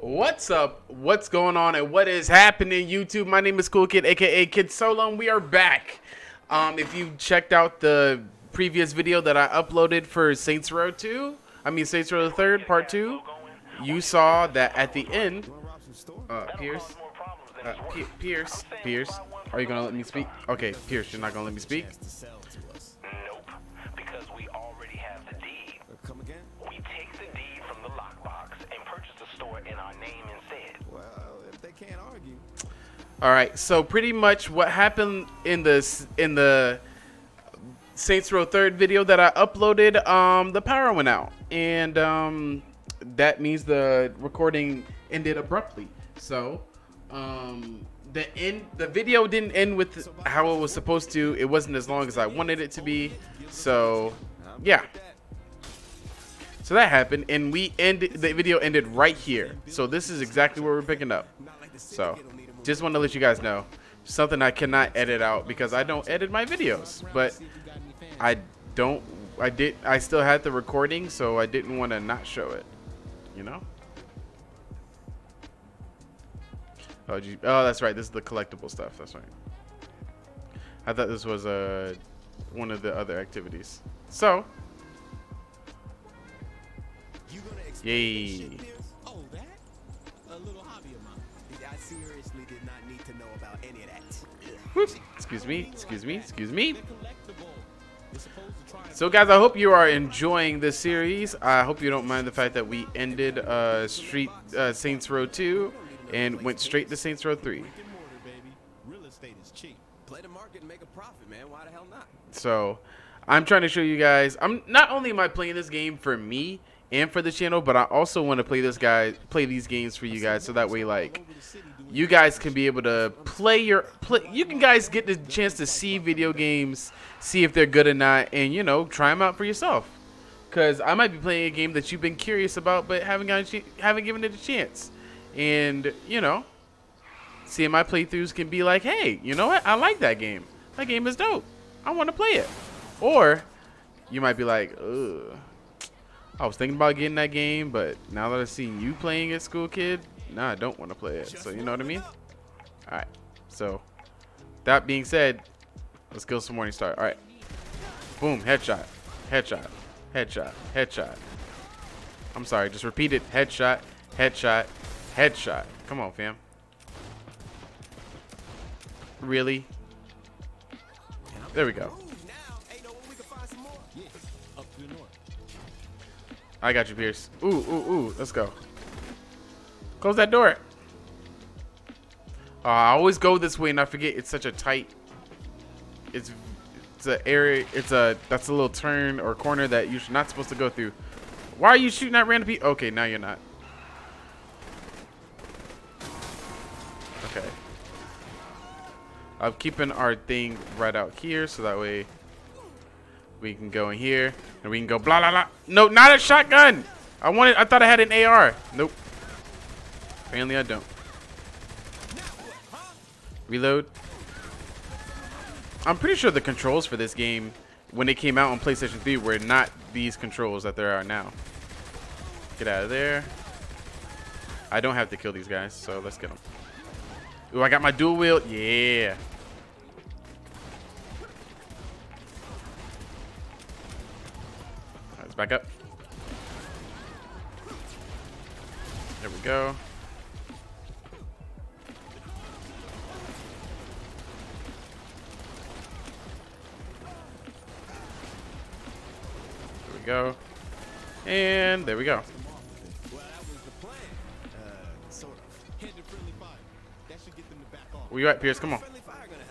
What's up? What's going on? And what is happening, YouTube? My name is Cool Kid, aka Kid Solo, and we are back. Um, if you checked out the previous video that I uploaded for Saints Row 2, I mean Saints Row the Third Part 2, you saw that at the end, uh, Pierce, uh, Pierce, Pierce, are you gonna let me speak? Okay, Pierce, you're not gonna let me speak. All right, so pretty much what happened in this in the Saints Row third video that I uploaded, um, the power went out, and um, that means the recording ended abruptly. So, um, the end, the video didn't end with how it was supposed to. It wasn't as long as I wanted it to be. So, yeah. So that happened, and we ended the video ended right here. So this is exactly where we're picking up. So, just want to let you guys know something I cannot edit out because I don't edit my videos. But I don't. I did. I still had the recording, so I didn't want to not show it. You know. Oh, gee, oh, that's right. This is the collectible stuff. That's right. I thought this was uh, one of the other activities. So, Yay. Excuse me, excuse me, excuse me. So guys, I hope you are enjoying this series. I hope you don't mind the fact that we ended uh, Street uh, Saints Row 2 and went straight to Saints Row 3. brick and mortar, baby. Real estate is cheap. Play the market and make a profit, man. Why the hell not? So I'm trying to show you guys. I'm not only am I playing this game for me and for the channel, but I also want to play this guy play these games for you guys so that way like you guys can be able to play your play you can guys get the chance to see video games, see if they're good or not and you know, try them out for yourself. Cuz I might be playing a game that you've been curious about but haven't got a ch- haven't given it a chance. And, you know, seeing my playthroughs can be like, "Hey, you know what? I like that game. That game is dope. I want to play it." Or you might be like, "Ugh, I was thinking about getting that game, but now that I've seen you playing it, school kid, nah, I don't want to play it." So you know what I mean? All right. So that being said, let's kill some Morningstar. All right. Boom, headshot, headshot, headshot, headshot. I'm sorry, just repeat it. Headshot, headshot, headshot. Come on, fam. Really? There we go. I got you, Pierce. Ooh, ooh, ooh. Let's go. Close that door. Uh, I always go this way and I forget it's such a tight. It's it's a area. It's a that's a little turn or corner that you're not supposed to go through. Why are you shooting at random people? Okay, now you're not. Okay. I'm keeping our thing right out here so that way we can go in here and we can go blah blah blah. No, not a shotgun. I wanted. I thought I had an AR. Nope. Apparently I don't. Reload. I'm pretty sure the controls for this game, when it came out on PlayStation 3, were not these controls that there are now. Get out of there. I don't have to kill these guys, so let's get them. Ooh, I got my dual wield. Yeah. Back up. There we go. There we go. And there we go. Well, that was the plan. Uh, sort of. Head to friendly fire. That should get them to back off. Where you at, Pierce? Come on. Friendly fire gonna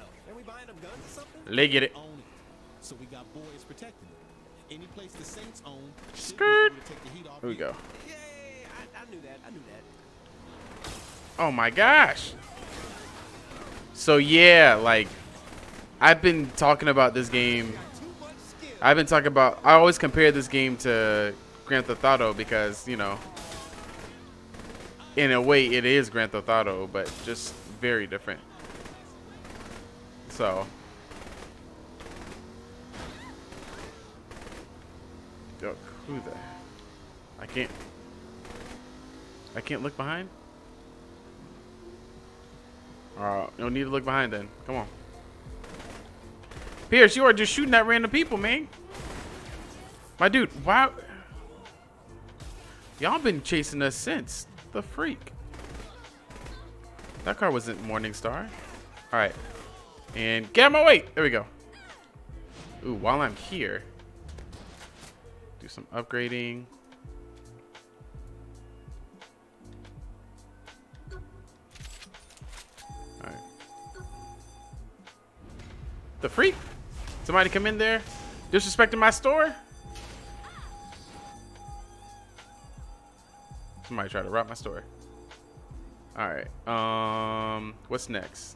Any place the Saints own, Skirt. able to take the heat off Here we go. Yeah, I, I knew that. I knew that. Oh my gosh. So yeah, like I've been talking about this game. Too much skill. I've been talking about I always compare this game to Grand Theft Auto because, you know, in a way it is Grand Theft Auto, but just very different. So, who the I can't I can't look behind? Uh, no need to look behind then. Come on. Pierce, you are just shooting at random people, man. My dude, why? Y'all been chasing us since. The freak. That car wasn't Morningstar. Alright. And get out my way. There we go. Ooh, while I'm here, do some upgrading. Alright. The freak? Somebody come in there disrespecting my store? Somebody try to rob my store. Alright. Um what's next?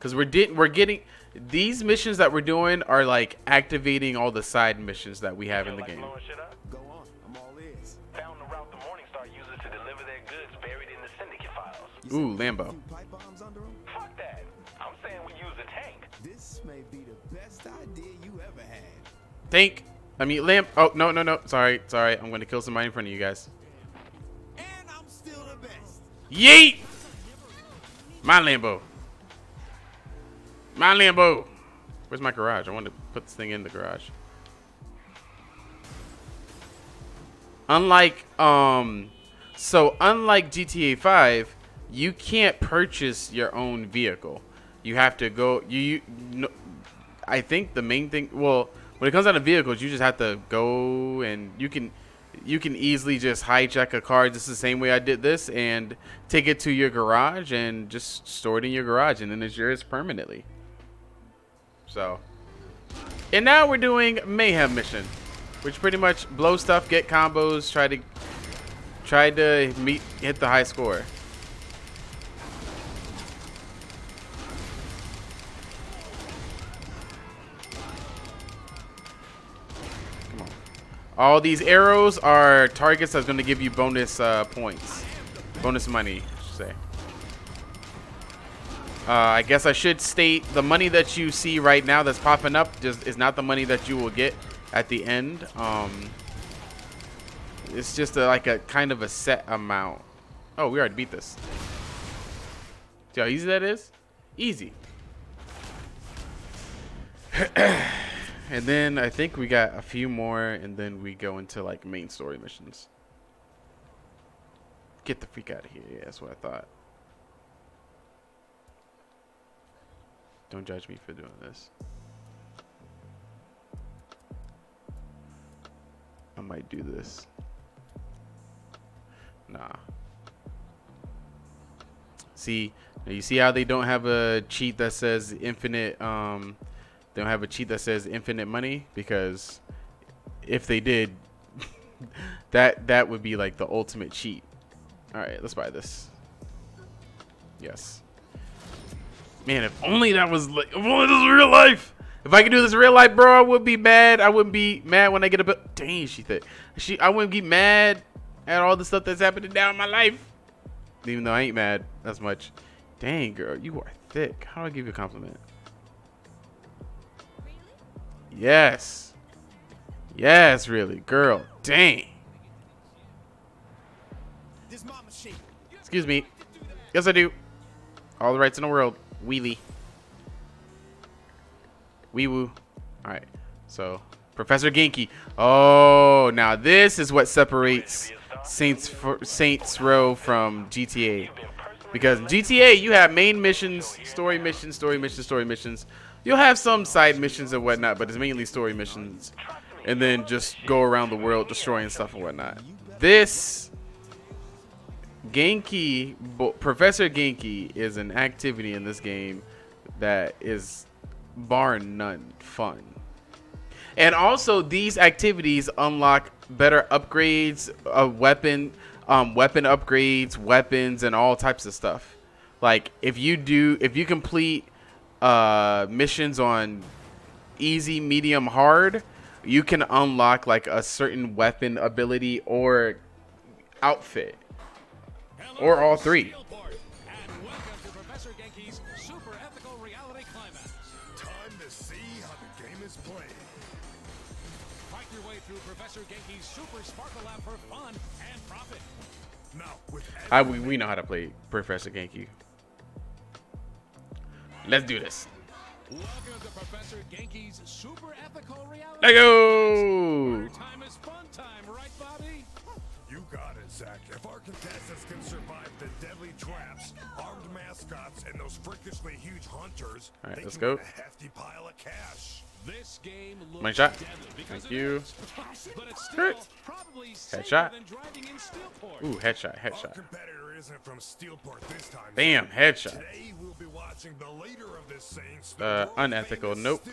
Cause we're di- we're getting these missions that we're doing are like activating all the side missions that we have in the like game. blowing shit up? Go on. I'm all ears. Found the route the Morningstar uses to deliver their goods buried in the syndicate files. Ooh, Lambo. pipe bombs under 'em? Fuck that. I'm saying we use a tank. This may be the best idea you ever had. Think. I mean lamp. Oh no no no. Sorry sorry. I'm gonna kill somebody in front of you guys. And I'm still the best. Yeet! My Lambo. My Lambo. Where's my garage? I want to put this thing in the garage. Unlike um so unlike GTA 5, you can't purchase your own vehicle. You have to go you, you no, I think the main thing well, when it comes down to vehicles, you just have to go and you can you can easily just hijack a car just the same way I did this and take it to your garage and just store it in your garage and then it's yours permanently. So, and now we're doing mayhem mission, which pretty much blow stuff, get combos, try to try to meet hit the high score. Come on. All these arrows are targets that's going to give you bonus uh, points, bonus money. Uh, I guess I should state the money that you see right now that's popping up just is not the money that you will get at the end. Um, it's just a, like a kind of a set amount. Oh, we already beat this. See how easy that is? Easy. and then I think we got a few more, and then we go into like main story missions. Get the freak out of here. Yeah, that's what I thought. Don't judge me for doing this. I might do this. Nah. See, you see how they don't have a cheat that says infinite um they don't have a cheat that says infinite money because if they did that that would be like the ultimate cheat. All right, let's buy this. Yes. Man, if only that was like, if only this was real life. If I could do this in real life, bro, I would be mad. I wouldn't be mad when I get a bit. Dang, she thick. She, I wouldn't be mad at all the stuff that's happening down in my life. Even though I ain't mad as much. Dang, girl, you are thick. How do I give you a compliment? Yes. Yes, really, girl. Dang. This my machine. Excuse me. Yes, I do. All the rights in the world. Wheelie. Wee woo. All right. So, Professor Genki. Oh, now this is what separates Saints Saints Row from GTA. Because GTA, you have main missions, story missions, story missions, story missions. You'll have some side missions and whatnot, but it's mainly story missions. And then just go around the world destroying stuff and whatnot. This Genki, Professor Genki is an activity in this game that is bar none fun. And also, these activities unlock better upgrades of weapon, um, weapon upgrades, weapons, and all types of stuff. Like if you do, if you complete uh, missions on easy, medium, hard, you can unlock like a certain weapon ability or outfit. Or all three. Steelport, and welcome to Professor Genki's Super Ethical Reality Climax. Time to see how the game is played. Fight your way through Professor Genki's Super Sparkle Lab for fun and profit. Now, I we, we know how to play Professor Genki. Let's do this. Welcome to Professor Genki's super ethical reality. Let mascots, and those freakishly huge hunters, All right, let's go. a hefty pile of cash. This game looks My shot. Thank you. is, But it's still Hurt. Headshot. than driving in Steelport. Ooh, headshot, headshot. competitor isn't from Steelport this time. Bam, headshot. Today we'll be watching the leader of this Saints, the Uh, world unethical, famous nope.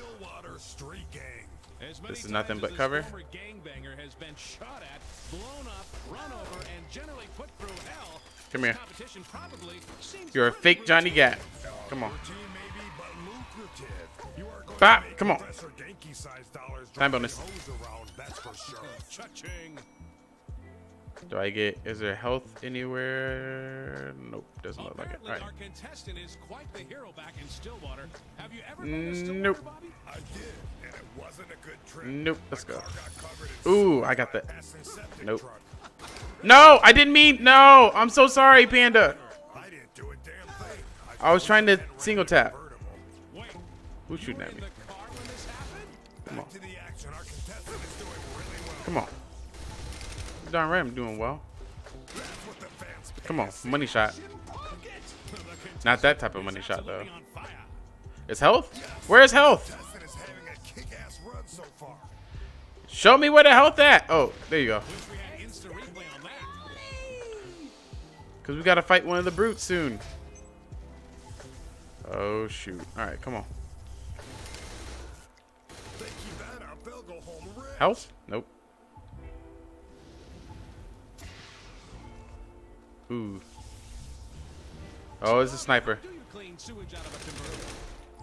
Stillwater Street Gang. As many This is nothing but cover. Gangbanger has been shot at, blown up, run over, and generally put through hell. Come here. Competition probably seems You're a fake Johnny Gat. Come on. Routine maybe, but lucrative. You are going Bop, to come on. Professor Genki-sized dollars Time bonus. Do I get? Is there health anywhere? Nope, doesn't look like it. All right. our contestant is quite the hero back in Stillwater. Have you ever been to Stillwater, Nope. Bobby? I did, and it wasn't a good trip. Nope, let's go. car got covered in Ooh, I got by that. a passing septic Nope. No, I didn't mean. No, I'm so sorry, Panda. I didn't do a damn thing. I was trying to single tap. Wait, Who's you shooting were at in me? the car when this happened? Come Back on, to the action. Our contestant is doing really well. come on. Right, I'm doing well. Come on, money shot. Not that type of money shot though. Is health? Health? Contestant is far. Show me where the health at. Oh, there you go. Wish we we gotta fight one of the brutes soon. Oh shoot! All right, come on. They Ooh. Oh, it's a sniper. Do you clean sewage out of a convertible?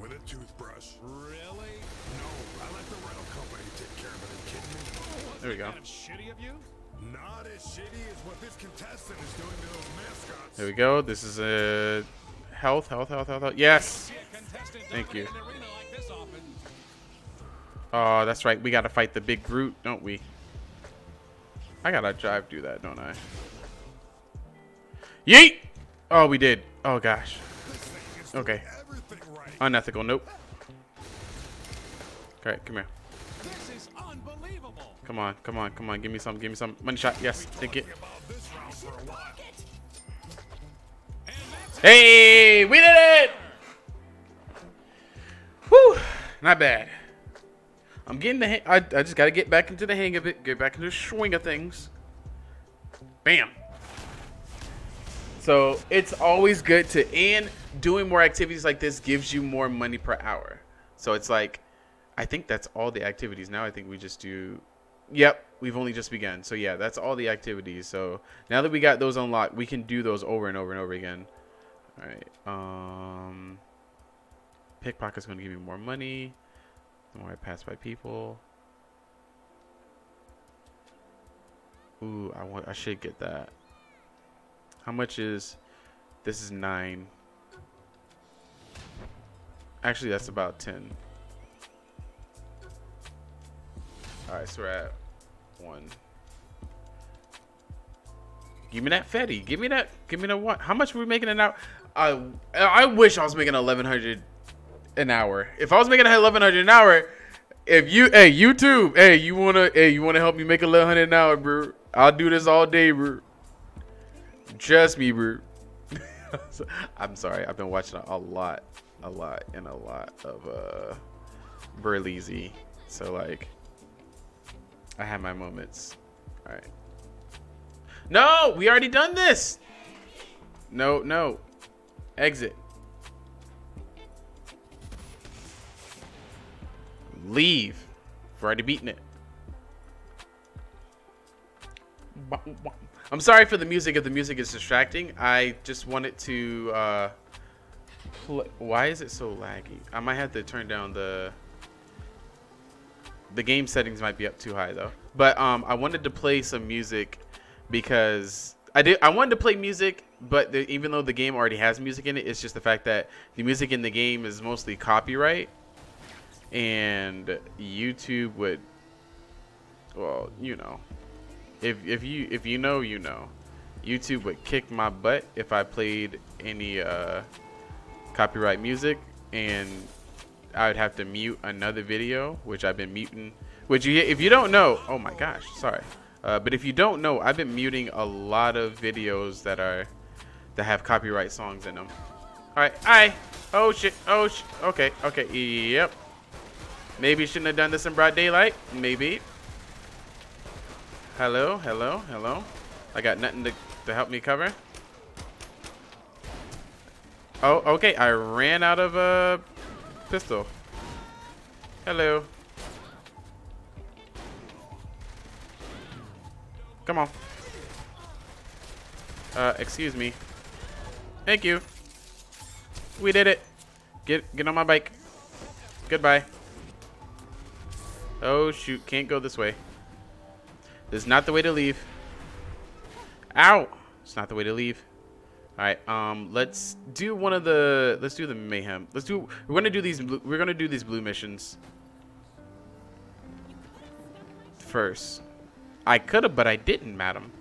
With a toothbrush. Really? No, I let the rental company take care of it. Are you kidding me? Oh, there we go. Shitty of you? Not as shitty as what this contestant is doing to those mascots. There we go. This is a health, health, health, health, health. Yes. See a contestant Thank you. an arena like this often. Oh, that's right. We gotta fight the big brute, don't we? I gotta drive do that, don't I? Yeet! Oh, we did. Oh gosh. Okay. Unethical. Nope. Right, come here. Come on, come on, come on. Give me some. Give me some money shot. Yes, take it. Hey, we did it! Whew, not bad. I'm getting the hang. I, I just got to get back into the hang of it. Get back into the swing of things. Bam. So it's always good to, and doing more activities like this gives you more money per hour. So it's like, I think that's all the activities. Now I think we just do. Yep, we've only just begun. So yeah, that's all the activities. So now that we got those unlocked, we can do those over and over and over again. All right. Um, pickpocket's gonna give me more money. The more I pass by people. Ooh, I want. I should get that. How much is? This is nine. Actually, that's about ten. All right, so we're at one. Give me that Fetty. Give me that. Give me the what? How much are we making an hour? I I wish I was making eleven hundred an hour. If I was making eleven hundred an hour, if you hey YouTube, hey you wanna hey you wanna help me make a eleven hundred an hour, bro? I'll do this all day, bro. Me, bro. I'm sorry. I've been watching a lot, a lot, and a lot of uh Berleezy. So like, I have my moments. All right. No, we already done this. No, no. Exit. Leave. We've already beaten it. I'm sorry for the music if the music is distracting. I just wanted to uh why is it so laggy? I might have to turn down the the game settings might be up too high though. But um I wanted to play some music because I did I wanted to play music, but the, even though the game already has music in it, it's just the fact that the music in the game is mostly copyright and YouTube would well, you know. If if you if you know, you know. YouTube would kick my butt if I played any uh, copyright music, and I would have to mute another video, which I've been muting. Which you, if you don't know, oh my gosh, sorry. Uh, but if you don't know, I've been muting a lot of videos that are that have copyright songs in them. All right, I. Oh shit. Oh sh. Okay. Okay. Yep. Maybe shouldn't have done this in broad daylight. Maybe. Hello. Hello. Hello. I got nothing to to help me cover. Oh, okay. I ran out of a pistol. Hello. Come on. Uh, excuse me. Thank you. We did it. Get get on my bike. Goodbye. Oh shoot, can't go this way. This is not the way to leave. Ow! It's not the way to leave. Alright, um, let's do one of the let's do the mayhem. Let's do we're gonna do these we're gonna do these blue missions. First. I could have, but I didn't, madam.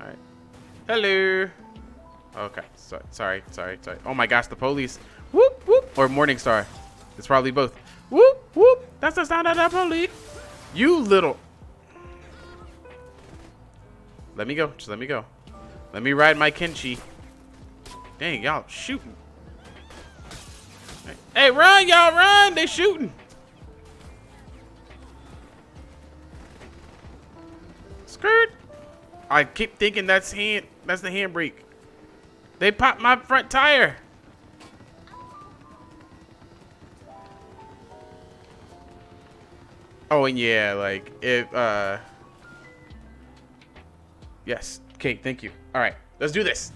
Alright. Hello. Okay. So, sorry, sorry, sorry. Oh my gosh, the police. Whoop, whoop. Or Morningstar. It's probably both. Whoop, whoop. That's the sound of the police. You little. Let me go. Just let me go. Let me ride my Kenshin. Dang, y'all shooting. Hey, run, y'all, run. They shooting. Skirt. I keep thinking that's hand. That's the handbrake. They popped my front tire. Oh, and yeah, like if uh. Yes. Okay. Thank you. All right. Let's do this.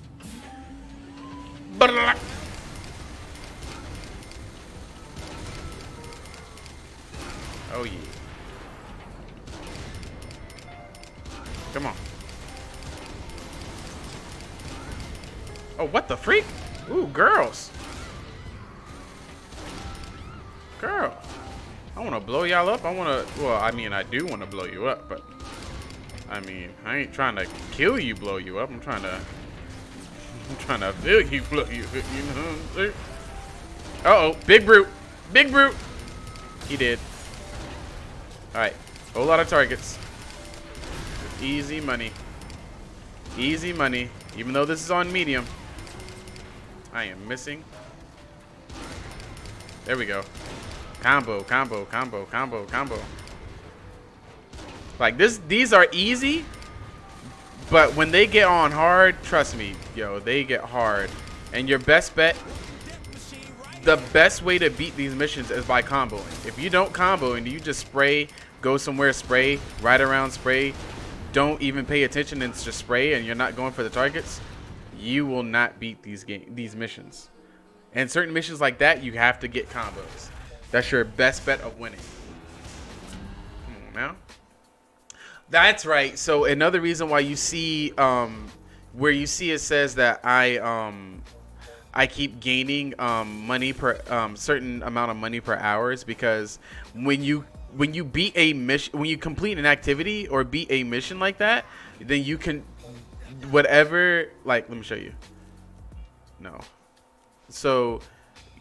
Oh yeah. Come on. Oh, what the freak? Ooh, girls. Girl. I want to blow y'all up. I want to, well, I mean, I do want to blow you up, but I mean, I ain't trying to kill you, blow you up. I'm trying to, I'm trying to feel you blow you, you know what I'm saying? Uh-oh, big brute. Big brute. He did. All right, whole lot of targets. Easy money. Easy money. Even though this is on medium. I am missing. There we go. Combo, combo, combo, combo, combo. Like this, these are easy, but when they get on hard, trust me, yo, they get hard. And your best bet, the best way to beat these missions is by comboing. If you don't combo and you just spray, go somewhere, spray, ride around, spray, don't even pay attention and just spray, and you're not going for the targets, you will not beat these game these missions. And certain missions like that, you have to get combos. That's your best bet of winning. Come on now. That's right. So another reason why you see um where you see it says that I um I keep gaining um money per um certain amount of money per hour is because when you when you beat a mission when you complete an activity or beat a mission like that, then you can whatever like let me show you. No. So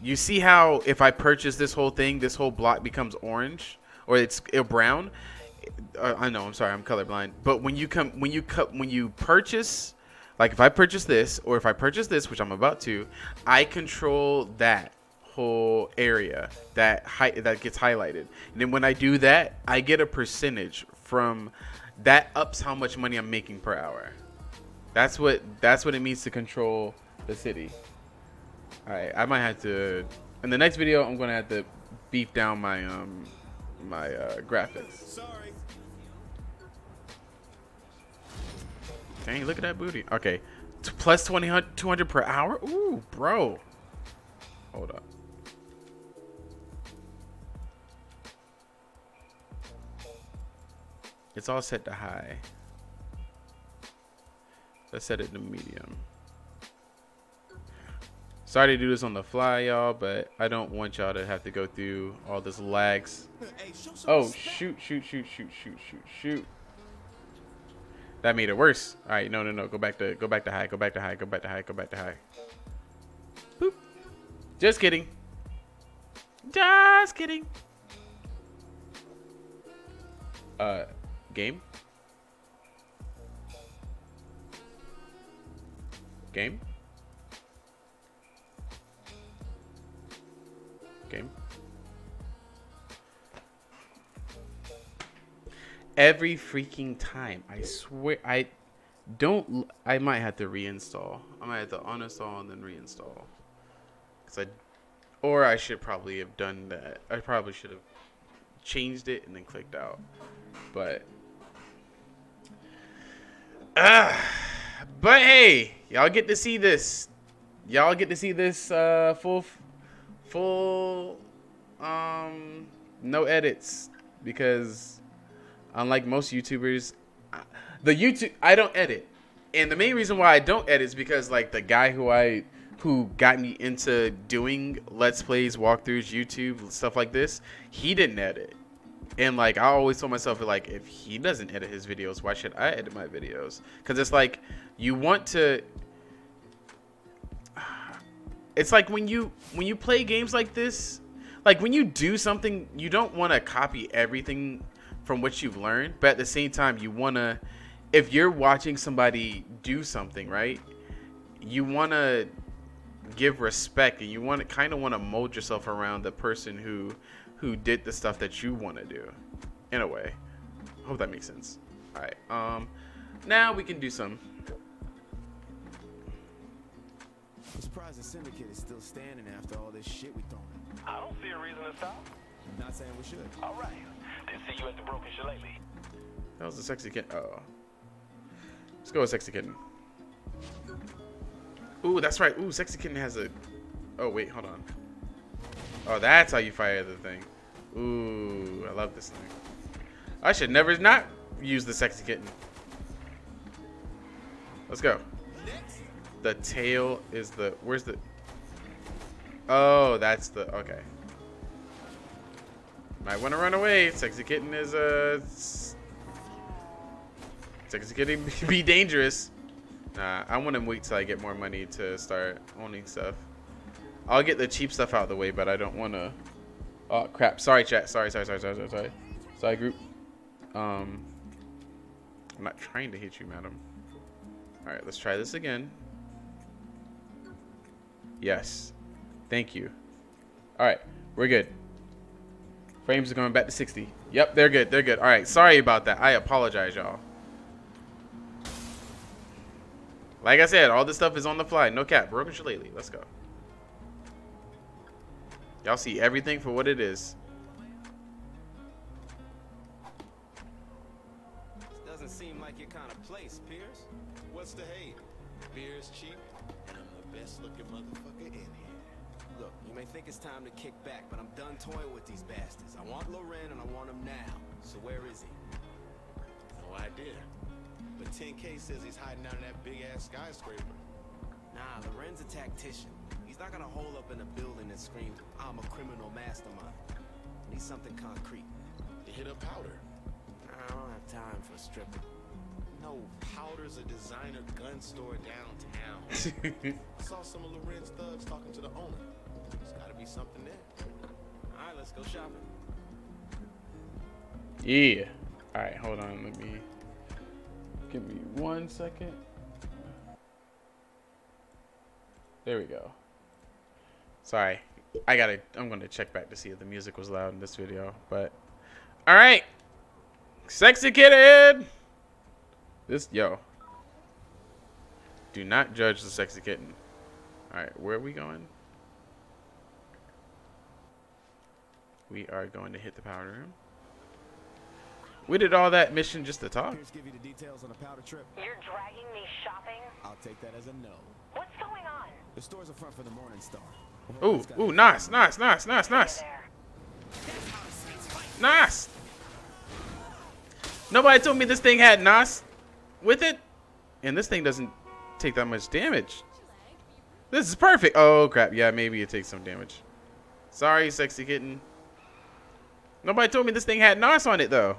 you see how if I purchase this whole thing, this whole block becomes orange or it's uh, brown. Uh, I know. I'm sorry. I'm colorblind. But when you come, when you cut, when you purchase, like if I purchase this or if I purchase this, which I'm about to, I control that whole area that that gets highlighted. And then when I do that, I get a percentage from that ups how much money I'm making per hour. That's what that's what it means to control the city. All right, I might have to. In the next video, I'm gonna have to beef down my um my uh, graphics. Sorry. Dang, look at that booty. Okay, T- plus 20, 200 per hour. Ooh, bro. Hold up. It's all set to high. Let's set it to medium. Sorry to do this on the fly, y'all, but I don't want y'all to have to go through all this lags. Oh, shoot, shoot, shoot, shoot, shoot, shoot, shoot. That made it worse. All right, no, no, no. Go back to go back to high. Go back to high. Go back to high. Go back to high. Boop. Just kidding. Just kidding. Uh, game. Game. Game. Every freaking time. I swear I don't I might have to reinstall. I might have to uninstall and then reinstall. Cuz I or I should probably have done that. I probably should have changed it and then clicked out. But Ah, but hey, y'all get to see this. Y'all get to see this uh, full, full, um, no edits because unlike most YouTubers, the YouTube I don't edit, and the main reason why I don't edit is because like the guy who I who got me into doing let's plays, walkthroughs, YouTube stuff like this, he didn't edit. And like I always told myself, like if he doesn't edit his videos, why should I edit my videos? Because it's like you want to. It's like when you when you play games like this, like when you do something, you don't want to copy everything from what you've learned, but at the same time, you want to. If you're watching somebody do something, right? You want to give respect, and you want to kind of want to mold yourself around the person who who did the stuff that you want to do in a way hope that makes sense all right um now we can do some I'm surprised the syndicate is still standing after all this shit we thrown in. I don't see a reason to stop. I'm not saying we should. All right. Didn't see you at the Broken Shillelagh. that was a sexy kitten oh let's go with sexy kitten. Ooh, that's right. Ooh, sexy kitten has a oh wait hold on. Oh that's how you fire the thing. Ooh, i love this thing. I should never not use the sexy kitten. Let's go. The tail is the where's the oh that's the okay might want to run away sexy kitten is a. uh sexy kitten be dangerous nah i want to wait till i get more money to start owning stuff i'll get the cheap stuff out of the way but i don't want to oh crap sorry chat sorry sorry sorry sorry sorry sorry sorry group um i'm not trying to hit you madam all right let's try this again Yes. Thank you. All right, we're good. Frames are going back to 60. Yep, they're good. They're good. All right, sorry about that. I apologize, y'all. Like I said, all this stuff is on the fly. No cap. Broken Shillelagh. Let's go. Y'all see everything for what it is. Doesn't seem like your kind of place, Pierce. What's the hate? Beer's cheap, and I'm the best looking motherfucker. May think it's time to kick back, but I'm done toying with these bastards. I want Loren and I want him now. So where is he? No idea. But 10K says he's hiding out in that big ass skyscraper. Nah, Loren's a tactician. He's not gonna hole up in a building and scream, I'm a criminal mastermind. Need something concrete. You hit a powder. I don't have time for stripping. No, powder's a designer gun store downtown. I saw some of Loren's thugs talking to the owner. Something there. Alright, let's go shopping. Yeah. All right, hold on. Let me give me one second. There we go. Sorry, I gotta. I'm gonna check back to see if the music was loud in this video. But all right, sexy kitten. This yo. Do not judge the sexy kitten. All right, where are we going? We are going to hit the powder room. We did all that mission just to talk. Pierce give you the details on the powder trip. You're dragging me shopping? I'll take that as a no. What's going on? The store's a front for the Morningstar. Ooh, ooh, nice, nice, nice, nice, nice, nice. Nobody told me this thing had NOS with it, and this thing doesn't take that much damage. This is perfect. Oh crap, yeah, maybe it takes some damage. Sorry, sexy kitten. Nobody told me this thing had NOS on it though.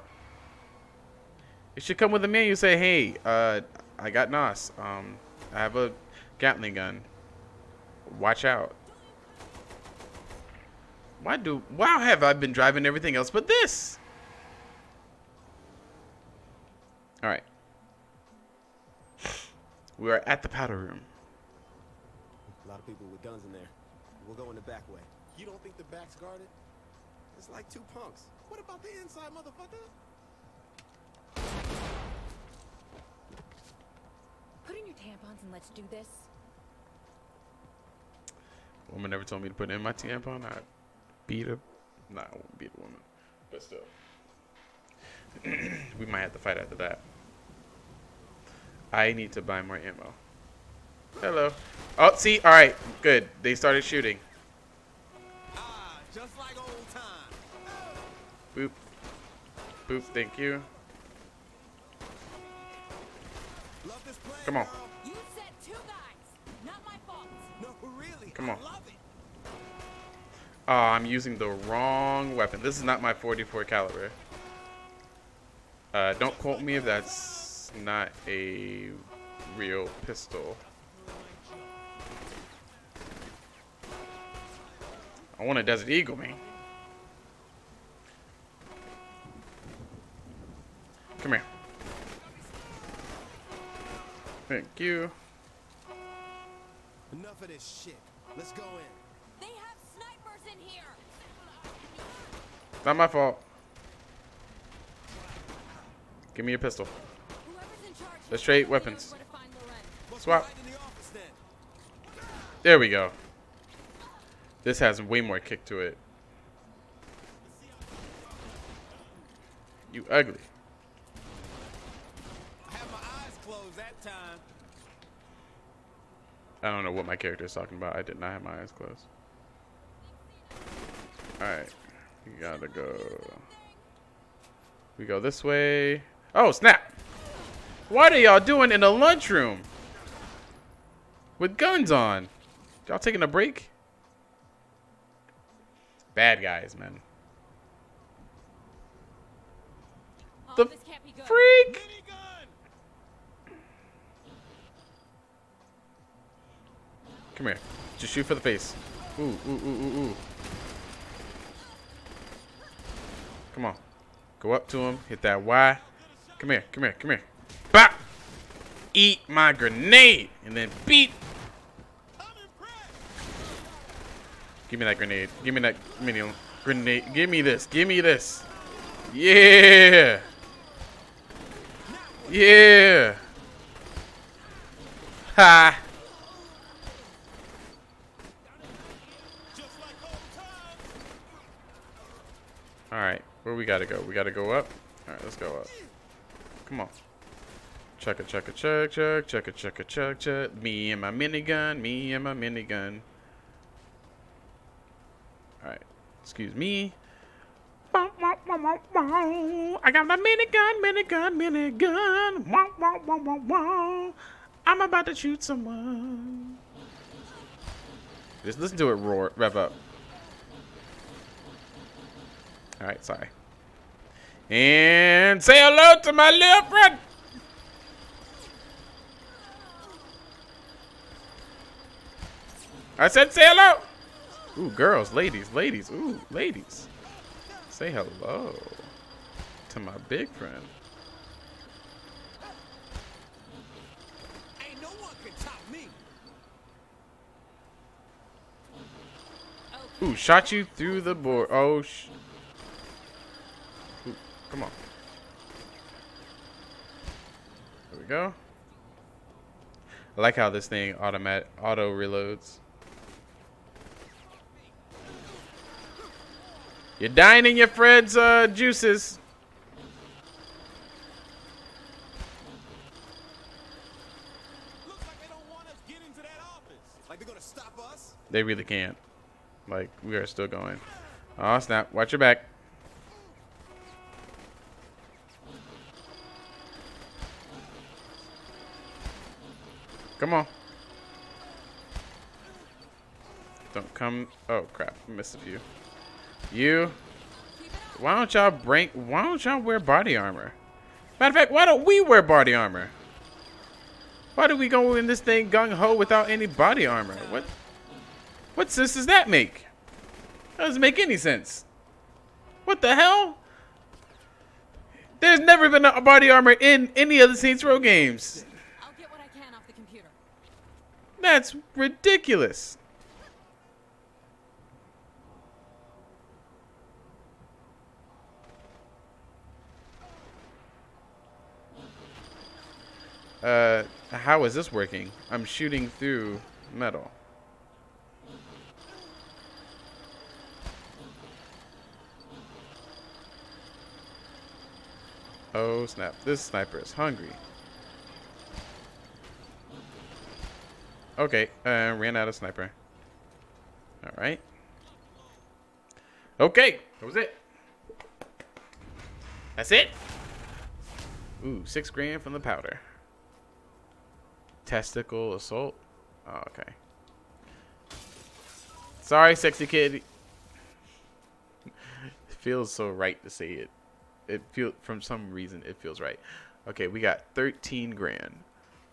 It should come with a menu. Say, hey, uh, I got NOS. Um, I have a Gatling gun. Watch out. Why do? Wow, have I been driving everything else but this? All right. We are at the powder room. A lot of people with guns in there. We'll go in the back way. You don't think the back's guarded? It's like two punks. What about the inside, motherfucker? Put in your tampons and let's do this. Woman never told me to put in my tampon. I beat a, nah, I won't beat a woman, but still, we might have to fight after that. I need to buy more ammo. Hello. Oh, see, all right, good. They started shooting. Ah, just like old times. Boop, boop. Thank you. Love this plan, Come on. girl. You said two guys, not my fault. No, really. Come I on. Love it. Oh, I'm using the wrong weapon. This is not my 44 caliber. Uh, don't quote me if that's not a real pistol. I want a Desert Eagle, man. Come here. Thank you. Enough of this shit. Let's go in. They have snipers in here. Not my fault. Give me your pistol. Whoever's in. Let's trade weapons. where to find Loren. Must Swap. be right in the office then. There we go. This has way more kick to it. You ugly. I have my eyes closed that time. I don't know what my character is talking about. I did not have my eyes closed. Alright. We gotta go. We go this way. Oh, snap! What are y'all doing in the lunchroom? With guns on? Y'all taking a break? Bad guys, man. The this can't be good. Freak! Come here. Just shoot for the face. Ooh, ooh, ooh, ooh, ooh. Come on. Go up to him. Hit that Y. Come here, come here, come here. Bop! Eat my grenade. And then beat. Give me that grenade. Give me that mini grenade. Give me this. Give me this. Yeah. Yeah. Ha. All right, where we gotta go? We gotta go up. All right, let's go up. Come on. Check it, check it, check, check, it, check, check. Me and my minigun. Me and my minigun. All right, excuse me. I got my minigun, minigun, minigun. I'm about to shoot someone. Just listen to it roar, rev up. All right, sorry. And say hello to my little friend. I said say hello. Ooh, girls, ladies, ladies, ooh, ladies. Say hello to my big friend. Ain't no one can top me. Ooh, shot you through the board. Oh, sh. Come on. There we go. I like how this thing automatic auto reloads. You're dying in your Fred's uh, juices. They really can't. Like, we are still going. Oh, snap. Watch your back. Come on. Don't come. Oh, crap. Missed a few. You. Why don't y'all bring. Why don't y'all wear body armor? Matter of fact, why don't we wear body armor? Why do we go in this thing gung ho without any body armor? What? What sense does that make? That doesn't make any sense. What the hell? There's never been a body armor in any of the Saints Row games. I'll get what I can off the computer. That's ridiculous. Uh, how is this working? I'm shooting through metal. Oh snap, this sniper is hungry. Okay, uh, ran out of sniper. Alright. Okay, that was it. That's it? Ooh, six grand from the powder. Testicle assault? Oh, okay. Sorry, sexy kid. It feels so right to say it. It feel from some reason it feels right. Okay, we got 13 grand.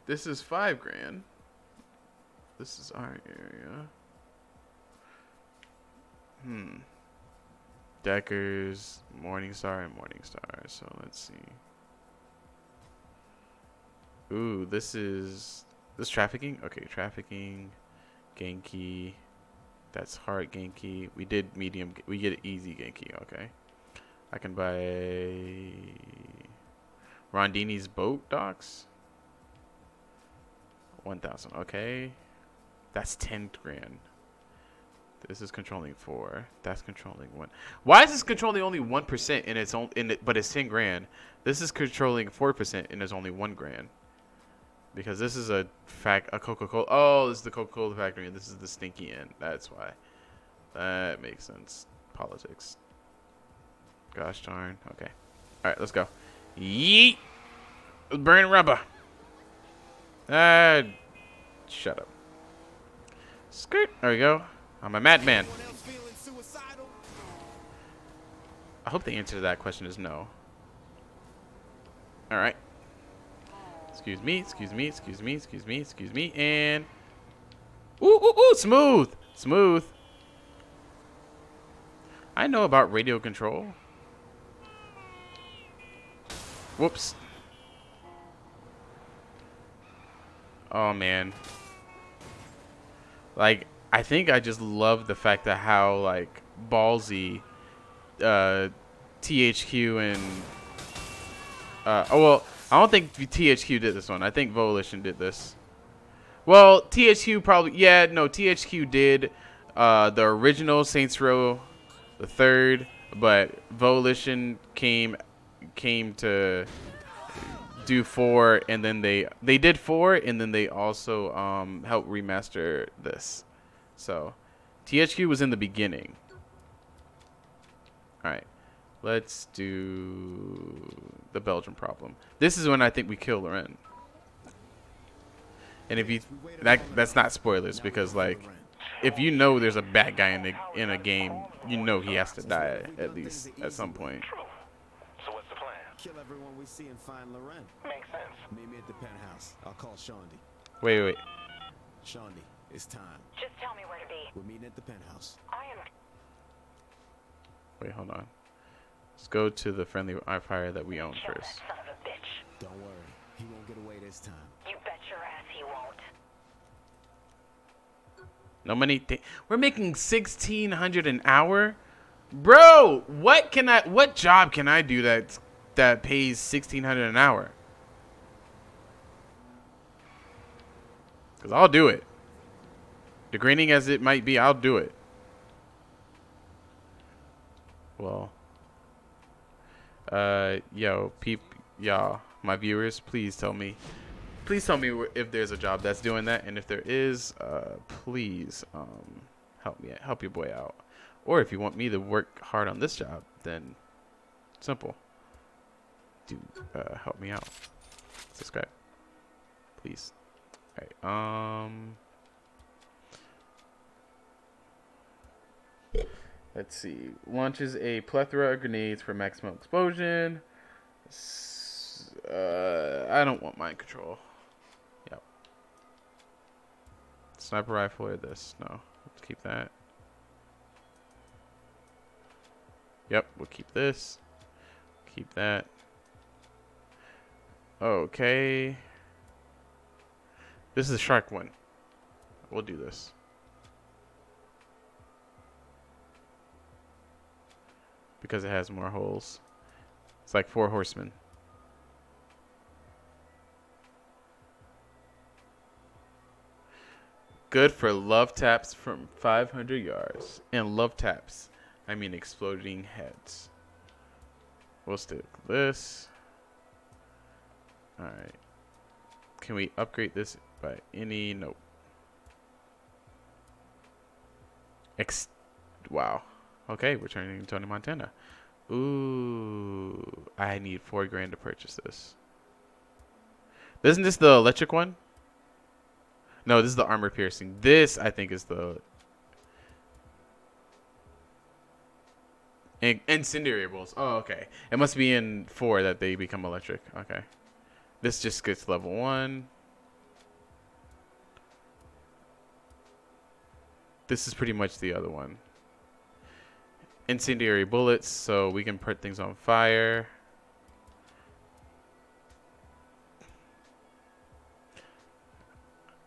This is 5 grand. This is our area. Hmm. Deckers, Morningstar, and Morningstar. So let's see. Ooh, this is this trafficking. Okay, trafficking, Genki. That's hard Genki. We did medium. We get easy Genki. Okay, I can buy Rondini's boat docks. One thousand. Okay, that's ten grand. This is controlling four. That's controlling one. Why is this controlling only one percent in its own in it, but it's ten grand? This is controlling four percent and it's only one grand. Because this is a fact a Coca Cola. Oh, this is the Coca Cola factory, and this is the stinky end. That's why. That makes sense. Politics. Gosh darn. Okay. All right, let's go. Yeet. Burn rubber. Ah, shut up. Skirt. There we go. I'm a madman. I hope the answer to that question is no. All right. Excuse me, excuse me, excuse me, excuse me, excuse me, and ooh, ooh, ooh, smooth, smooth. I know about radio control. Whoops. Oh man. Like I think I just love the fact that how like ballsy uh THQ and uh oh well I don't think THQ did this one. I think Volition did this. Well, THQ probably yeah, no, THQ did uh the original Saints Row the third, but Volition came came to do four and then they they did four and then they also um helped remaster this. So THQ was in the beginning. Alright. Let's do the Belgian problem. This is when I think we kill Loren. And if you that that's not spoilers because like if you know there's a bad guy in the in a game, you know he has to die at least at some point. True. So what's the plan? Kill everyone we see and find Loren. Makes sense. Meet me at the penthouse. I'll call Shaundi. Wait, wait. Shaundi, it's time. Just tell me where to be. We're meeting at the penthouse. I am. Wait, hold on. Let's go to the friendly fire that we own Kill that first. son of a bitch. Don't worry. He won't get away this time. You bet your ass he won't. No money. We're making sixteen hundred an hour, bro. What can I? What job can I do that that pays sixteen hundred an hour? Cause I'll do it. Degrading as it might be, I'll do it. Well. Uh, yo, peep, y'all, my viewers, please tell me please tell me if there's a job that's doing that and if there is uh please um help me help your boy out or if you want me to work hard on this job then simple do uh help me out subscribe please all right um let's see launches a plethora of grenades for maximum explosion Uh, I don't want mind control. Yep. Sniper rifle or this? No. Let's keep that. Yep, we'll keep this. Keep that. Okay. This is the shark one. We'll do this. Because it has more holes. It's like four horsemen. Good for love taps from 500 yards. And love taps, I mean exploding heads. We'll stick this. Alright. Can we upgrade this by any? Nope. Ex wow. Okay, we're turning Tony Montana. Ooh, I need four grand to purchase this. Isn't this the electric one? No, this is the armor piercing. This, I think, is the In- incendiary bolts. Oh, okay. It must be in four that they become electric. Okay. This just gets level one. This is pretty much the other one. Incendiary bullets, so we can put things on fire.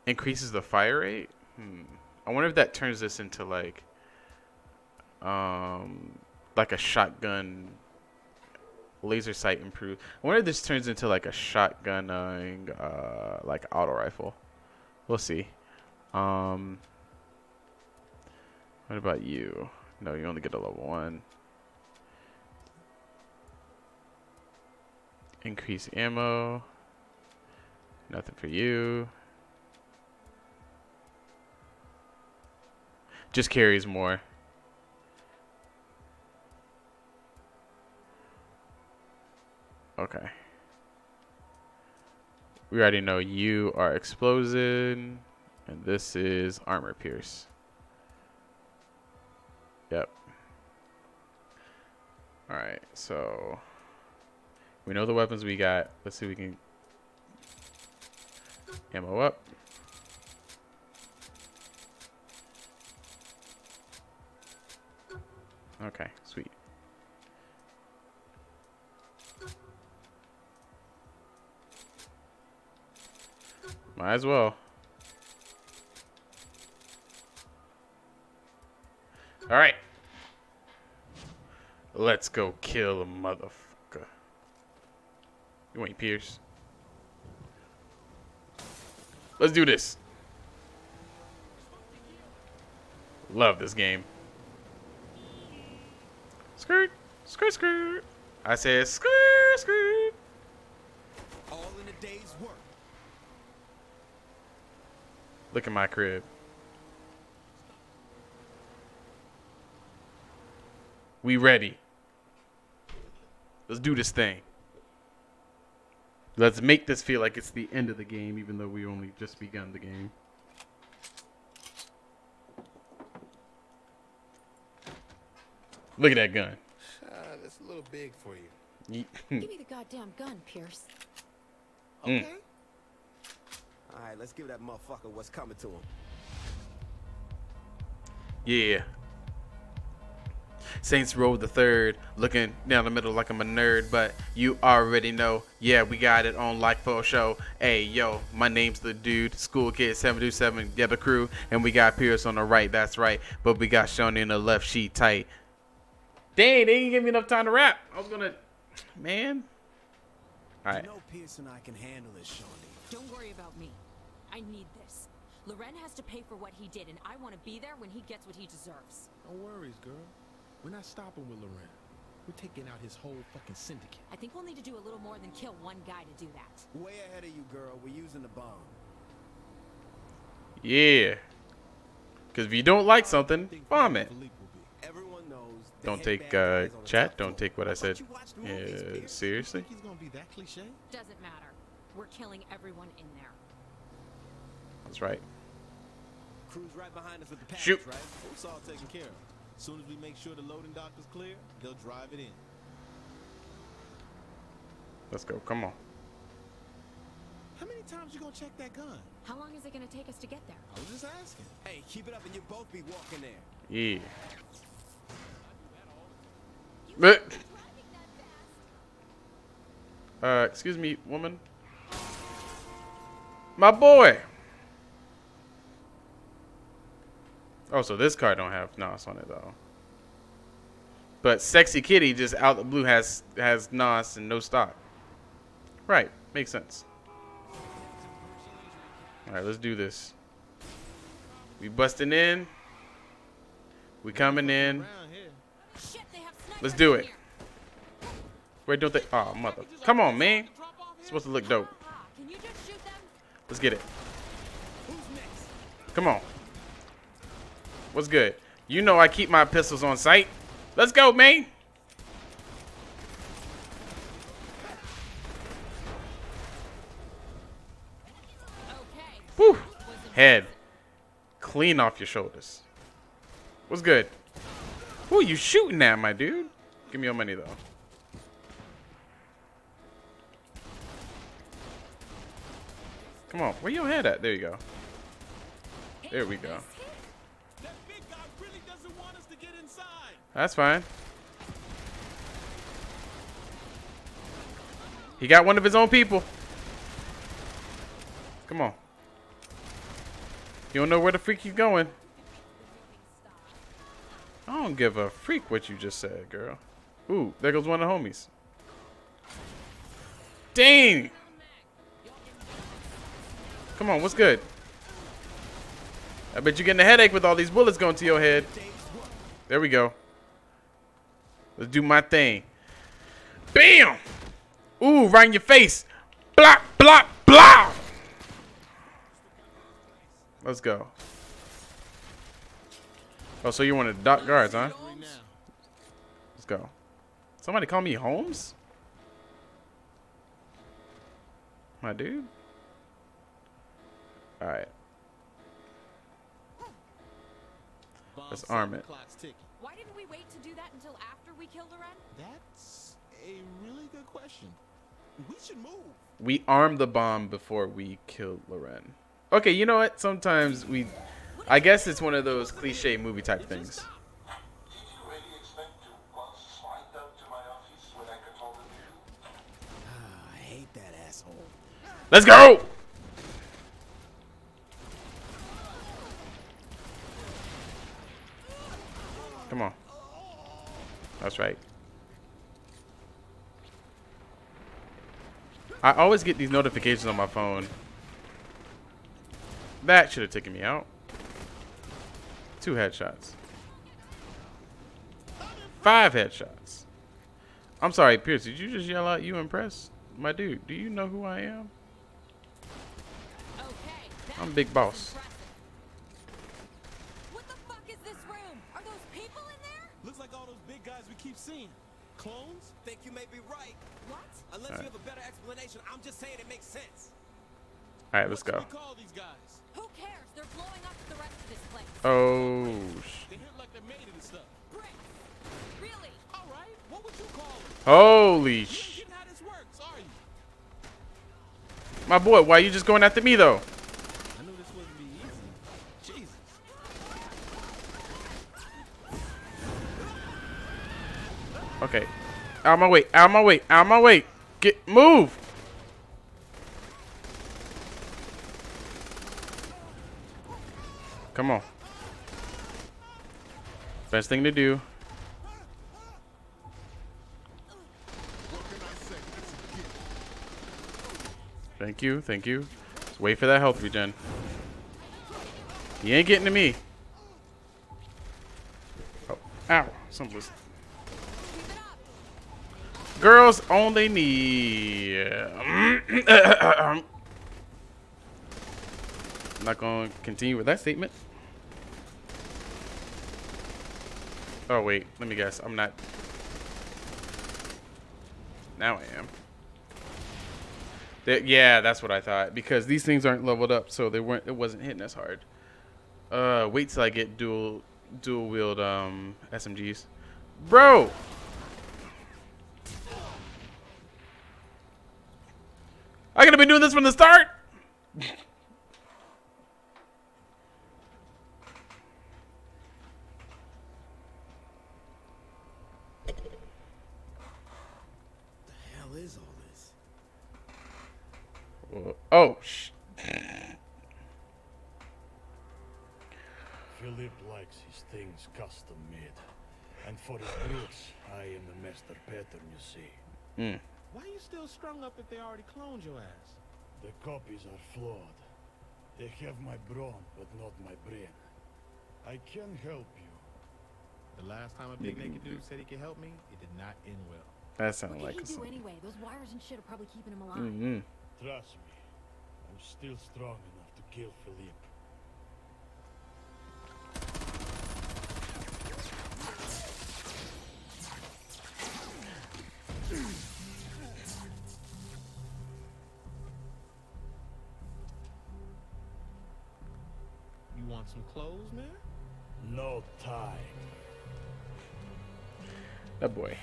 Increases the fire rate? Hmm. I wonder if that turns this into like um like a shotgun laser sight improved. I wonder if this turns into like a shotgun uh like auto rifle. We'll see. Um what about you? No, you only get a level one. Increase ammo. Nothing for you. Just carries more. Okay. We already know you are explosion, and this is armor pierce. Yep. Alright, so we know the weapons we got. Let's see if we can ammo up. Okay, Might as well. All right. Let's go kill a motherfucker. You ain't Pierce. Let's do this. Love this game. Skirt, skirt, skirt. I said skirt, skirt. All in a day's work. Look at my crib. We ready. Let's do this thing. Let's make this feel like it's the end of the game, even though we only just begun the game. Look at that gun. Ah, that's a little big for you. Give me the goddamn gun, Pierce. Mm. Okay. All right, let's give that motherfucker what's coming to him. Yeah. Saints Row the third, looking down the middle like I'm a nerd, but you already know. Yeah, we got it on like for show. Hey, yo, my name's the dude, school kid 727, yeah, the crew, and we got Pierce on the right, that's right, but we got Sean in the left sheet tight. Dang, they didn't give me enough time to rap. I was gonna, man. All right. You know Pierce and I can handle this, Shaundi. Don't worry about me. I need this. Loren has to pay for what he did, and I want to be there when he gets what he deserves. No worries, girl. We're not stopping with Loren. We're taking out his whole fucking syndicate. I think we'll need to do a little more than kill one guy to do that. Way ahead of you, girl. We're using the bomb. Yeah. Because if you don't like something, bomb it. Philippe will be. Everyone knows. the Don't take uh, guys on the chat. Don't take what I said. you watch the movies, Pierce. seriously? Think he's gonna be that cliche? Doesn't matter. We're killing everyone in there. That's right. Crew's right behind us with the package, Shoot. right? It's all taken care of. As soon as we make sure the loading dock is clear, they'll drive it in. Let's go. Come on. How many times you gonna check that gun? How long is it gonna take us to get there? I was just asking. Hey, keep it up and you'll both be walking there. Yeah. But, uh, excuse me, woman. My boy. Oh, so this car don't have NOS on it though. But Sexy Kitty just out the blue has has NOS and no stock. Right, makes sense. All right, let's do this. We busting in. We coming in. Let's do it. Where don't they? Oh, mother. Come on, man. It's supposed to look dope. Let's get it. Come on. What's good? You know I keep my pistols on sight. Let's go, man. Whew. Head. Clean off your shoulders. What's good? Who you shooting at, my dude? Give me your money, though. Come on. Where your head at? There you go. There we go. That's fine. He got one of his own people. Come on. You don't know where the freak he's going. I don't give a freak what you just said, girl. Ooh, there goes one of the homies. Dang! Come on, what's good? I bet you're getting a headache with all these bullets going to your head. There we go. Let's do my thing. Bam! Ooh, right in your face. Block, block, block! Let's go. Oh, so you're one of dock guards, huh? Let's go. Somebody call me Holmes? My dude? Alright. Let's arm it. After we killed Loren? That's a really good question. We should move. We armed the bomb before we killed Loren. Okay, you know what? Sometimes we... I guess it's one of those cliche movie type things. Ah, Let's you really expect to walk right up to my office when I control the view? Ah, I hate that asshole. Let's go! Come on. That's right. I always get these notifications on my phone. That should have taken me out. Two headshots. Five headshots. I'm sorry, Pierce. Did you just yell out you impressed? My dude, do you know who I am? I'm Big Boss. impressive. What the fuck is this room? Are those people in there? Looks like all those big guys we keep seeing. Clones? Think you may be right. What? Unless Alright. you have a better explanation, I'm just saying it makes sense. All right, let's go. we call these guys? Who cares? They're blowing up the rest of this place. Oh, sh- They hit like they're made of stuff. Bricks. Really? All right. What would you call them? holy You sh! getting how this works. My boy, why are you just going after me though? I knew this wouldn't be easy. Jesus. Okay, out my way, out my way, out my way. Get move. Come on. Best thing to do. Thank you, thank you. Wait for that health regen. He ain't getting to me. Oh, ow. Something was Girls only need. I'm not going to continue with that statement. Oh, wait. Let me guess. I'm not. Now I am. That- yeah, that's what I thought. Because these things aren't leveled up, so they weren't. It wasn't hitting as hard. Uh, wait till I get dual dual wield um SMGs, bro. I could have been doing this from the start. The hell is all this? Oh, sh- Philip likes his things custom made. And for his brutes, I am the master pattern, you see. Hmm. Why are you still strung up if they already cloned your ass? The copies are flawed. They have my brawn, but not my brain. I can help you. The last time a big naked dude said he could help me, it did not end well. that What sounded can like he a do song. anyway? Those wires and shit are probably keeping him alive. Mm-hmm. Trust me, I'm still strong enough to kill Philippe. You want some clothes, man? No time. That boy,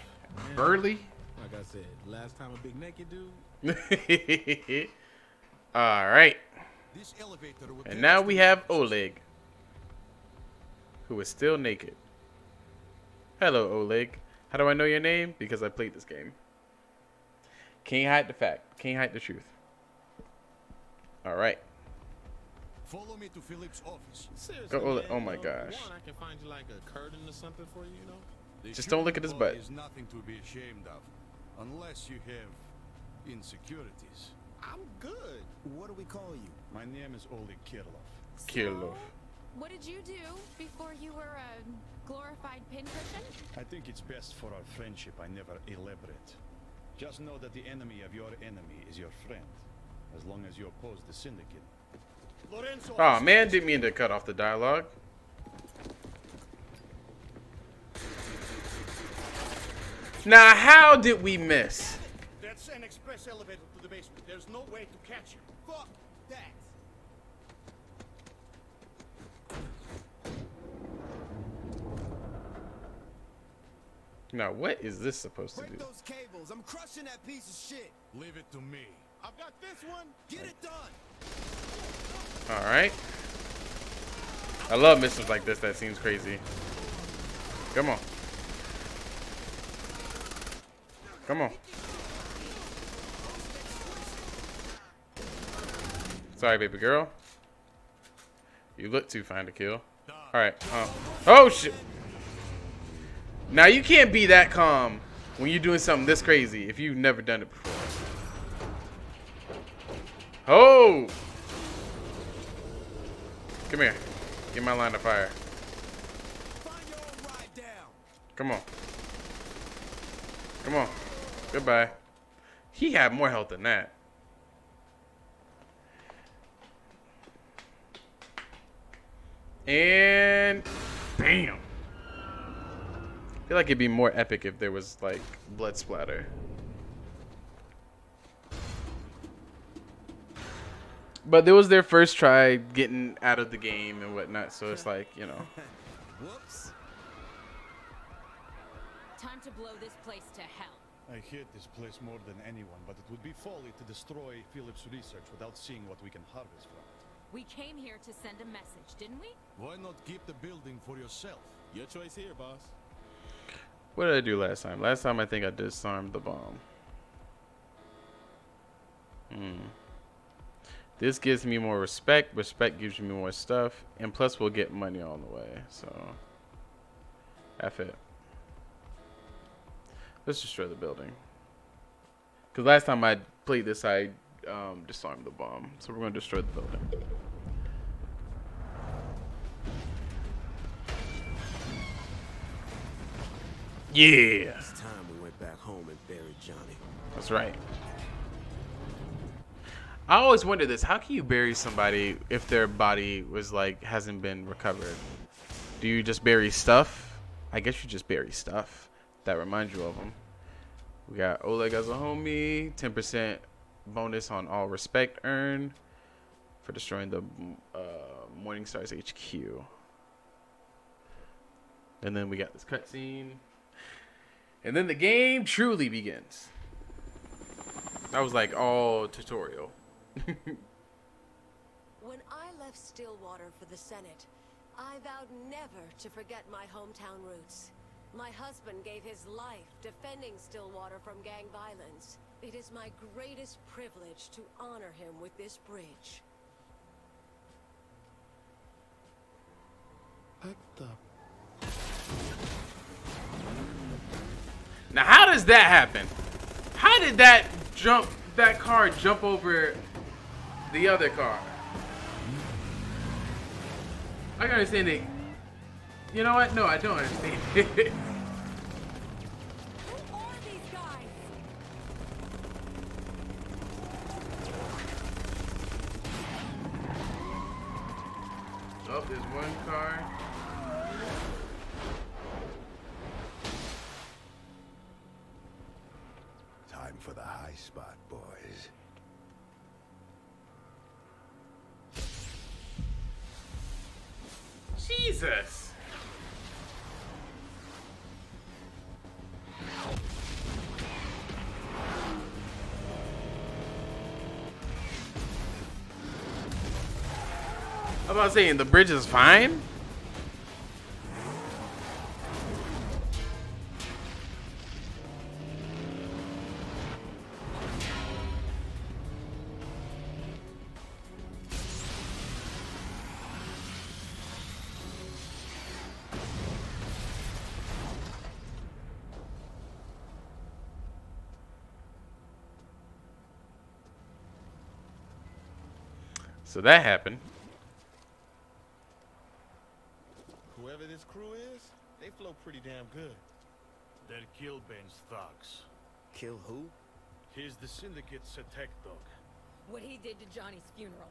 Burley. Like I said, last time a big naked dude. All right, This elevator and now we have Oleg, who is still naked. Hello, Oleg. How do I know your name? Because I played this game. Can't hide the fact. Can't hide the truth. All right. Follow me to Philip's office. Seriously, Oh, oh, oh my gosh. One, I can find you like a curtain or something for you, you know? The Just don't look at his human butt. body is nothing to be ashamed of, unless you have insecurities. I'm good. What do we call you? My name is Oleg Kirrlov. Kirillov. So, what did you do before you were a glorified pincushion? I think it's best for our friendship I never elaborate. Just know that the enemy of your enemy is your friend, as long as you oppose the syndicate. Lorenzo! Oh man, didn't mean to cut off the dialogue. Now, how did we miss? That's an express elevator to the basement. There's no way to catch you. Fuck that. Now, what is this supposed to Break do? those cables. I'm crushing that piece of shit. Leave it to me. I've got this one. Get it done. All right. I love missions like this. That seems crazy. Come on. Come on. Sorry, baby girl. You look too fine to kill. All right. Oh, oh shit. Now you can't be that calm when you're doing something this crazy if you've never done it before. Oh. Come here. Get my line of fire. Come on. Come on. Goodbye. He had more health than that. And bam. I feel like it'd be more epic if there was like blood splatter. But it was their first try getting out of the game and whatnot, so it's like, you know. Whoops. Time to blow this place to hell. I hate this place more than anyone, but it would be folly to destroy Philip's research without seeing what we can harvest from it. We came here to send a message, didn't we? Why not keep the building for yourself? Your choice here, boss. What did I do last time? Last time I think I disarmed the bomb. Hmm. This gives me more respect. Respect gives me more stuff. And plus we'll get money on the way. So. F it. Let's destroy the building. Because last time I played this, I um, disarmed the bomb. So we're going to destroy the building. Yeah. It's time we went back home and buried Johnny. That's right. I always wonder this: How can you bury somebody if their body was like hasn't been recovered? Do you just bury stuff? I guess you just bury stuff that reminds you of them. We got Oleg as a homie, ten percent bonus on all respect earned for destroying the uh, Morning Stars HQ. And then we got this cutscene. And then the game truly begins. That was like all tutorial. When I left Stillwater for the Senate, I vowed never to forget my hometown roots. My husband gave his life defending Stillwater from gang violence. It is my greatest privilege to honor him with this bridge. Now, how does that happen? How did that jump, that car jump over the other car? I can understand it. You know what? No, I don't understand. Who about saying the bridge is fine. So that happened. Whoever this crew is, they flow pretty damn good. They're Killbane's thugs. Kill who? He's the Syndicate's attack dog. What he did to Johnny's funeral.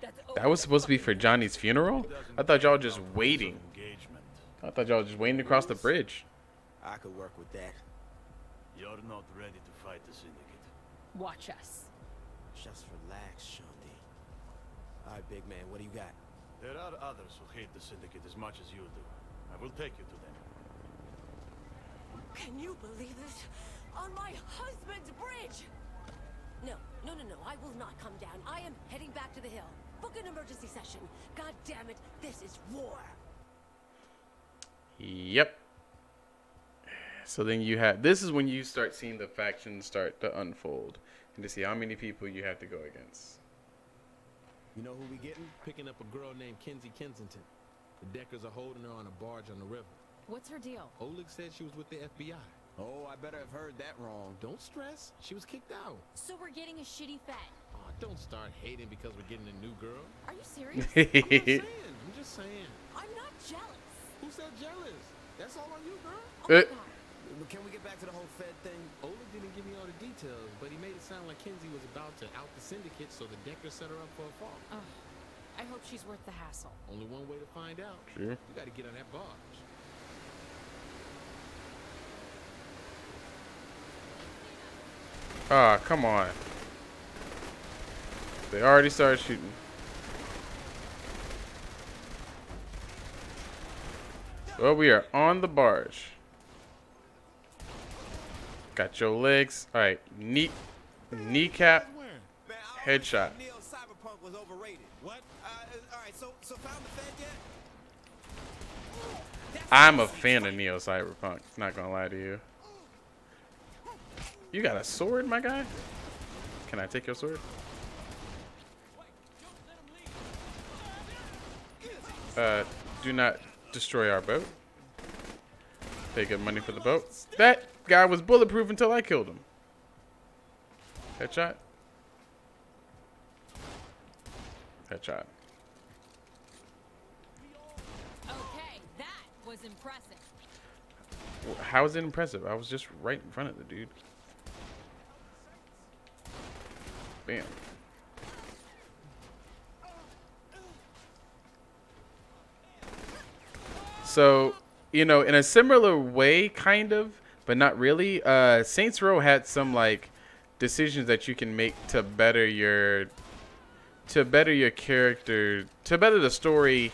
That's That was supposed to be for Johnny's funeral? I thought y'all just waiting. Engagement. I thought y'all just waiting to cross the bridge. I could work with that. You're not ready to fight the Syndicate. Watch us. Just relax, Shaundi. All right, big man, what do you got? There are others who hate the Syndicate as much as you do. I will take you to them. Can you believe this? On my husband's bridge! No, no, no, no, I will not come down. I am heading back to the hill. Book an emergency session. God damn it, this is war. Yep. So then you have this is when you start seeing the factions start to unfold and to see how many people you have to go against. You know who we getting? Picking up a girl named Kinsey Kensington. The Deckers are holding her on a barge on the river. What's her deal? Oleg said she was with the FBI. Oh, I better have heard that wrong. Don't stress. She was kicked out. So we're getting a shitty fat. Aw, don't start hating because we're getting a new girl. Are you serious? I'm not saying. I'm just saying. I'm not jealous. Who said jealous? That's all on you, girl. Oh Uh, But Can we get back to the whole Fed thing? Oleg didn't give me all the details, but he made it sound like Kinsey was about to out the syndicate, so the Decker set her up for a fall. Ugh. I hope she's worth the hassle. Only one way to find out. Sure. You gotta get on that barge. Ah, come on. They already started shooting. Well, we are on the barge. Got your legs. All right, knee, kneecap, Headshot. I'm a fan of Neo Cyberpunk. Not gonna lie to you. You got a sword, my guy? Can I take your sword? Uh, do not destroy our boat. Pay good money for the boat. That guy was bulletproof until I killed him. Headshot. Headshot. Okay, that was impressive. How is it impressive? I was just right in front of the dude. Bam. So, you know, in a similar way, kind of, but not really, uh, Saints Row had some, like, decisions that you can make to better your to better your character to better the story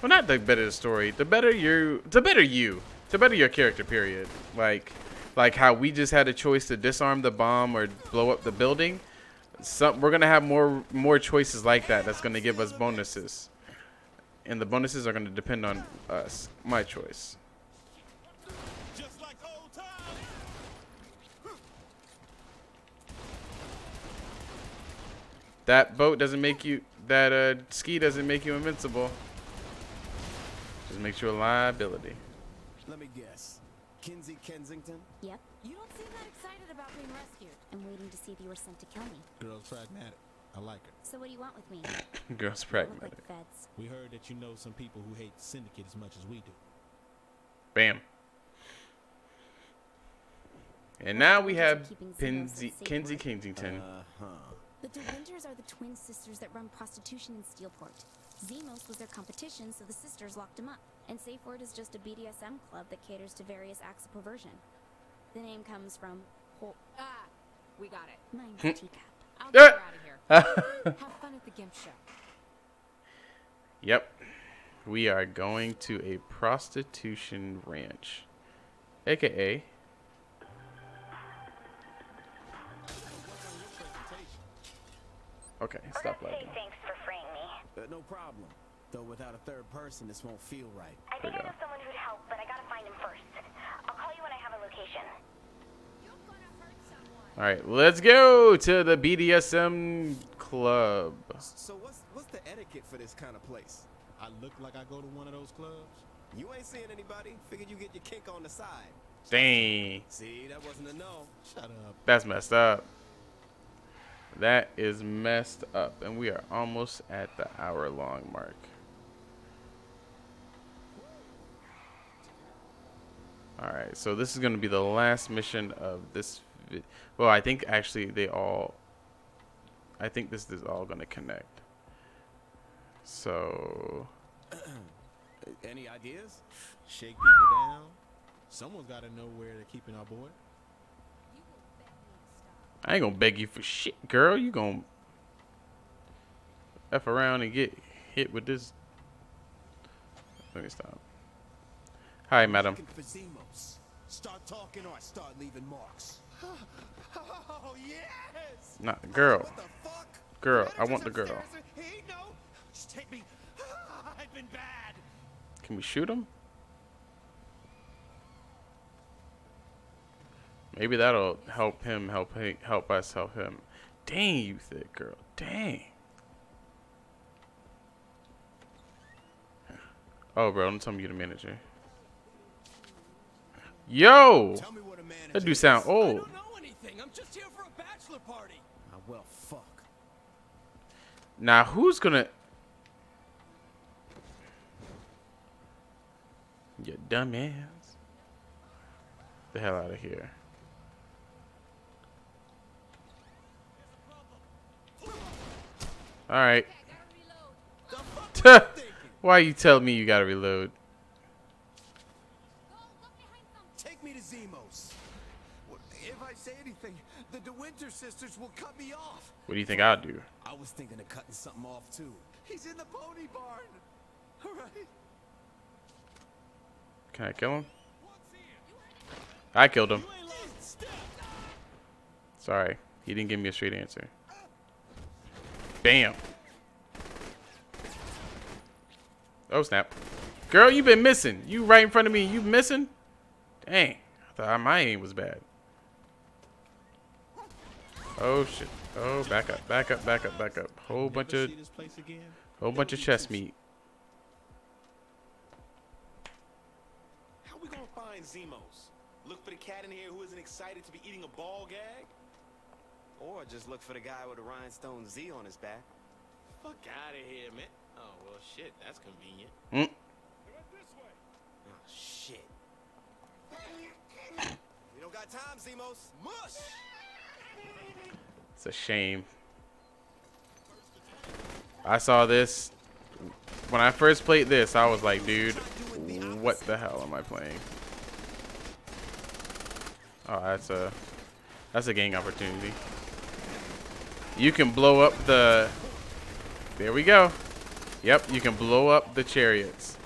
well not the better the story to better you to better you to better your character period like like how we just had a choice to disarm the bomb or blow up the building. Some we're gonna have more more choices like that. That's gonna give us bonuses, and the bonuses are gonna depend on us. My choice. Just like old times. That boat doesn't make you. That uh, ski doesn't make you invincible. Just makes you a liability. Let me guess. Kinsey Kensington? Yep. You don't seem that excited about being rescued. I'm waiting to see if you were sent to kill me. Girl's pragmatic. I like her. So what do you want with me? Girls You look like pragmatic. feds. We heard that you know some people who hate Syndicate as much as we do. Bam. And now we have Keeping Zimos Pinsy, Kinsey. Kensington. Uh-huh. The DeWinters are the twin sisters that run prostitution in Steelport. Zimos was their competition, so the sisters locked him up. And Safe Word is just a BDSM club that caters to various acts of perversion. The name comes from Hol- Ah, we got it. mine's teacup. I'll get out of here. Have fun at the Gimp show. Yep. We are going to a prostitution ranch. AKA. Okay, stop lagging. Thanks for freeing me. Uh, no problem. Though without a third person, this won't feel right. I There think I go. know someone who'd help, but I gotta find him first. I'll call you when I have a location. Alright, let's go to the BDSM club. So what's what's the etiquette for this kind of place? I look like I go to one of those clubs. You ain't seeing anybody. Figured you get your kink on the side. Dang. See, that wasn't a no. Shut up. That's messed up. That is messed up. And we are almost at the hour long mark. Alright, so this is going to be the last mission of this. Well, I think actually they all. I think this is all going to connect. So. Any ideas? Shake people down. Someone's got to know where they're keeping our boy. I ain't gonna beg you for shit, girl. You gonna f around and get hit with this. Let me stop. Hi, madam. For Zimos. Start talking or I start leaving marks. Oh yes! Not the girl. The? Girl, I want the girl. He no. Just take me. I've been bad. Can we shoot him? Maybe that'll help him help help us help him. Dang, you thick girl. Dang. Oh, bro, don't tell me you're the manager. Yo, Tell me what a manager that dude sound is. old. know anything. I'm just here for a bachelor party. Ah, well, fuck. Now who's gonna? You dumbass. The hell out of here. All right. Why you tell me you gotta reload? The DeWinter sisters will cut me off. What do you think I'll do? I was thinking of cutting something off too. He's in the pony barn. All right. Can I kill him? I killed him. Sorry, he didn't give me a straight answer. Bam. Oh snap. Girl, you've been missing. You right in front of me. You missing? Dang. I thought my aim was bad. Oh shit. Oh, back up, back up, back up, back up. Whole bunch of this place again? whole bunch of chest meat. How we gonna find Zimos? Look for the cat in here who isn't excited to be eating a ball gag? Or just look for the guy with the rhinestone Z on his back. Fuck out of here, man. Oh well, shit. That's convenient. Mm. Oh shit. We don't got time, Zimos. Mush. It's a shame. I saw this when I first played this. I was like, dude, what the hell am I playing? Oh, that's a that's a gang opportunity. You can blow up the. There we go. Yep, you can blow up the chariots.